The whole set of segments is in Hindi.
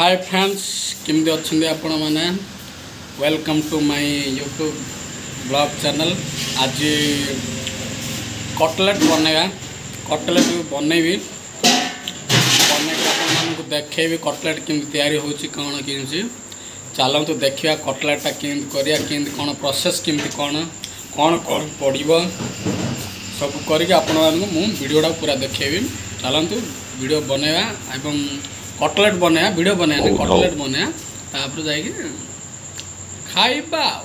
हाय फ्रेंड्स केमी अच्छा आपण मैने welcome to my YouTube blog channel आज कटलेट बनवा कटलेट बनैबी बन आपको देखी कटलेट केमती या चलत देखा कटलेटा कि कौन प्रोसेस तो केमी कौन कौन पड़ सब करीडा पूरा देखेबी चलतु तो वीडियो बनवा କଟଲେଟ୍ ବନେଇବା ଭିଡ଼ିଓ ବନେଇବା କଟଲେଟ୍ ବନେଇବା ତାପରେ ଯାଇକି ଖାଇବା ଆଉ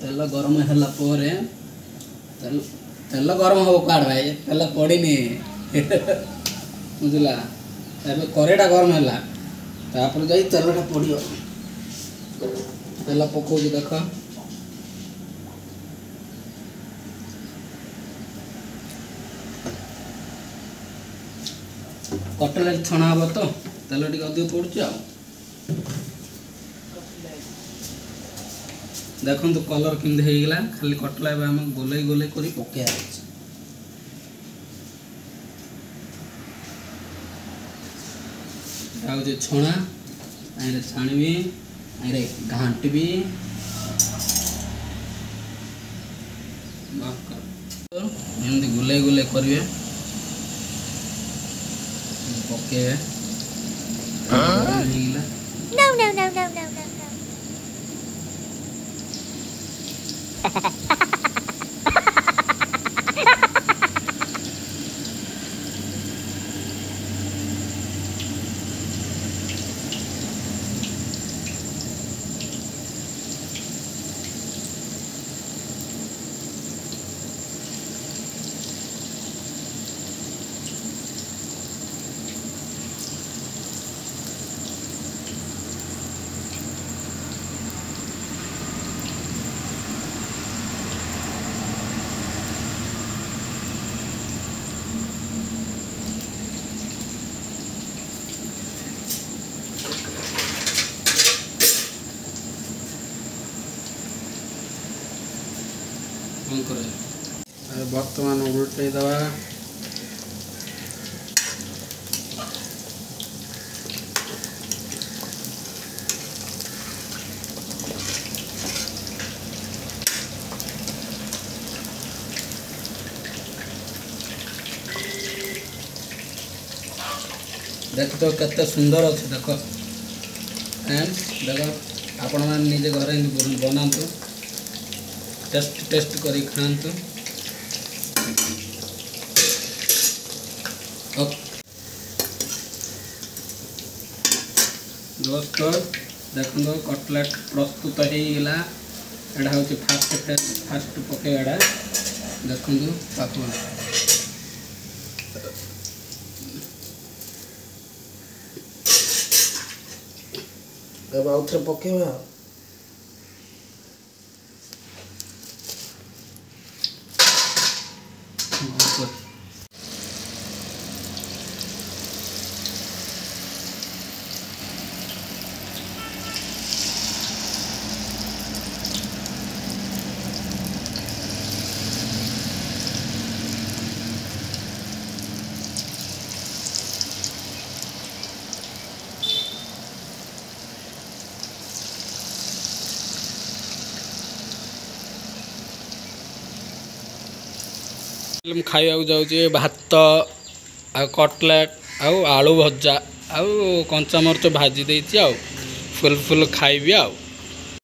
तेल गरम है तेल गरम हम कार भाई तेल पड़ी बुझला कड़ेटा गरम है जा तेलटा पड़ तेल पकोज देख कटल छणा हे तो तेल टी अधिक पड़ चुके ଦେଖନ୍ତୁ କଲର୍ କେମିତି ହେଇଗଲା ଖାଲି କଟଲା ଏବେ ଆମେ ଗୋଲେଇ ଗୋଲେଇ କରି ପକାଇବା ଅଛି ହେଉଛି ଛଣା ଆଇରେ ଛାଣିବି ଆଇରେ ଘାଣ୍ଟିବି ଏମିତି ଗୋଲେଇ ଗୋଲେଇ କରିବେ ପକାଇବେ ହେଇଗଲା কম করে আর বর্তমান উল্টে দেওয়া ଦେଖ ତ କେତେ ସୁନ୍ଦର ଅଛି ଦେଖ ଏଣ୍ଡ ଦେଖ ଆପଣମାନେ ନିଜେ ଘରେ ଏମିତି ବନାନ୍ତୁ टेस्ट टेस्ट कर तो। देख कटलेट प्रस्तुत होगा यह हूँ फास्ट टेस्ट फास्ट पक देखो अब आउ थे पकेबा ମୁଁ ଖାଇବାକୁ ଯାଉଛି ଭାତ ଆଉ କଟଲେଟ୍ ଆଉ ଆଳୁ ଭଜା ଆଉ କଞ୍ଚାମରିଚ ଭାଜି ଦେଇଛି ଆଉ ଫୁଲ୍ ଫୁଲ୍ ଖାଇବି ଆଉ